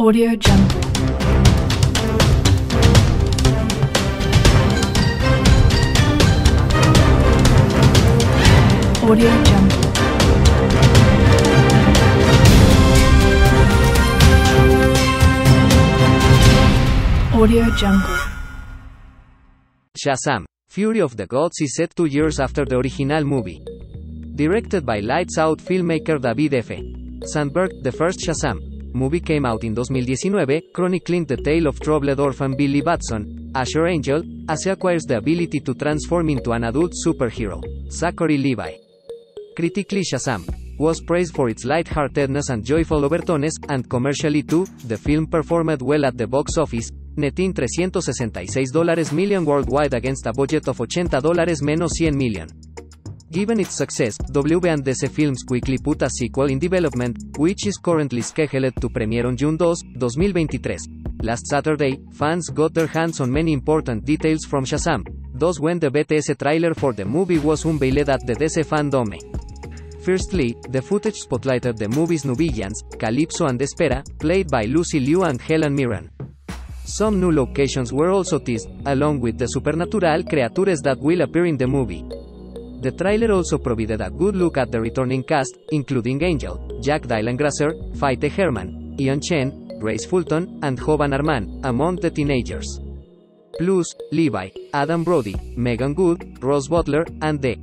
Audio Jungle. Audio Jungle. Audio Jungle. Shazam! Fury of the Gods is set two years after the original movie. Directed by Lights Out filmmaker David F. Sandberg, the first Shazam movie came out in 2019, chronicling the tale of troubled orphan Billy Batson, Asher Angel, as he acquires the ability to transform into an adult superhero, Zachary Levi. Critically Shazam was praised for its lightheartedness and joyful overtones, and commercially too, the film performed well at the box office, netting 366 dólares million worldwide against a budget of 80 dólares menos 100 million. Given its success, W&DC Films quickly put a sequel in development, which is currently scheduled to premiere on June 2, 2023. Last Saturday, fans got their hands on many important details from Shazam, thus when the BTS trailer for the movie was unveiled at the DC FanDome. Firstly, the footage spotlighted the movie's villains, Kalypso and Hespera, played by Lucy Liu and Helen Mirren. Some new locations were also teased, along with the supernatural creatures that will appear in the movie. The trailer also provided a good look at the returning cast, including Angel, Jack Dylan Grazer, Faithe Herman, Ian Chen, Grace Fulton, and Jovan Armand, among the teenagers. Plus, Levi, Adam Brody, Meagan Good, Ross Butler, and D.J.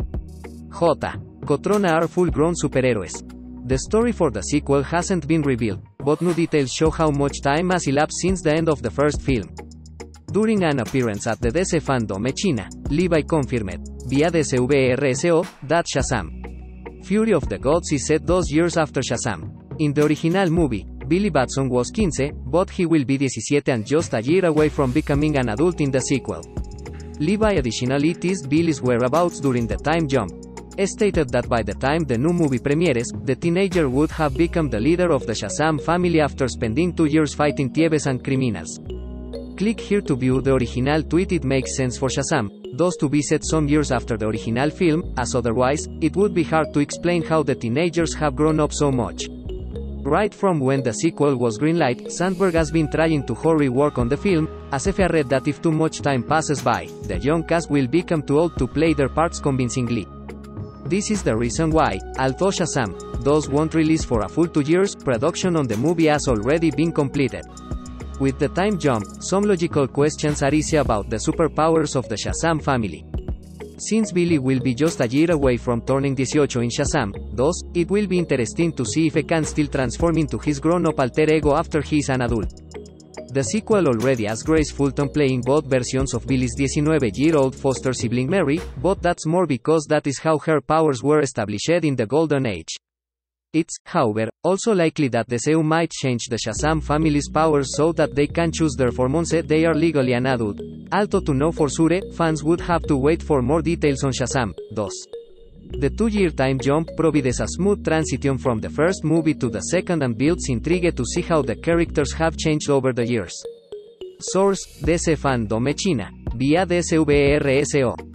Cotrona are full-grown superhéroes. The story for the sequel hasn't been revealed, but new details show how much time has elapsed since the end of the first film. During an appearance at the DC FanDome China, Levi confirmed, via DCVRSO, that Shazam! Fury of the Gods is set those years after Shazam. In the original movie, Billy Batson was 15, but he will be 17 and just a year away from becoming an adult in the sequel. Levi additionally teased Billy's whereabouts during the time jump, stated that by the time the new movie premieres, the teenager would have become the leader of the Shazam family after spending two years fighting thieves and criminals. Click here to view the original tweet it makes sense for Shazam, thus to be set some years after the original film, as otherwise, it would be hard to explain how the teenagers have grown up so much. Right from when the sequel was greenlight, Sandberg has been trying to hurry work on the film, as if read that if too much time passes by, the young cast will become too old to play their parts convincingly. This is the reason why, although Shazam, those won't release for a full two years, production on the movie has already been completed. With the time jump, some logical questions easy about the superpowers of the Shazam family. Since Billy will be just a year away from turning 18 in Shazam, thus, it will be interesting to see if he can still transform into his grown-up alter ego after he is an adult. The sequel already has Grace Fulton playing both versions of Billy's 19-year-old foster sibling Mary, but that's more because that is how her powers were established in the Golden Age. It's, however, also likely that the CEU might change the Shazam family's powers so that they can choose their form once they are legally an adult. Although to know for sure, fans would have to wait for more details on Shazam, thus. The two-year time jump provides a smooth transition from the first movie to the second and builds intrigue to see how the characters have changed over the years. Source, DC FanDome China, vía DCVRSO.